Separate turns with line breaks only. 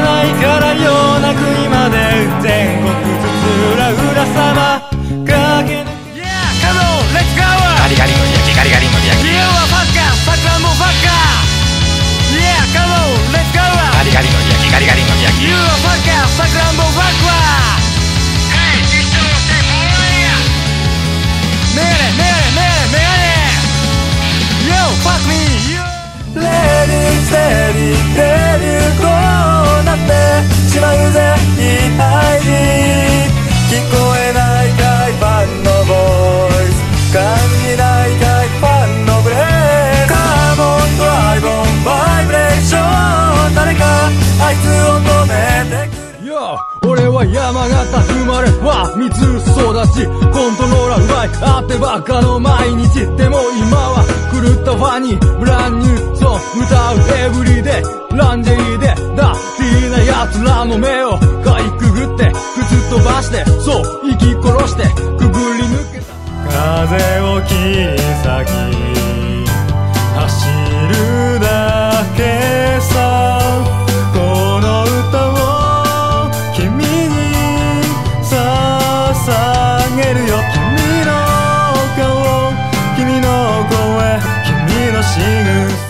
ないからような国まで全国津々浦々様かけ抜け Yeah, come on, let's go!
ガリガリの焼きガリガリの焼き
You are fucker, 桜も fucker! Yeah, come on, let's go!
ガリガリの焼きガリガリの焼き
You are fucker, 桜も fucker! Hey, you still say boy! メガネメガネメガネメガネ Yo, fuck me! You レディ
は山形生まれは水育ちコントローラーうまいあってばっかの毎日でも今は狂ったファニーブランニューソン歌うエブリデイランジェリーでダーティーな奴らの目をかいくぐって靴飛ばしてそう息殺してくぐり抜けた
風を切り裂き singer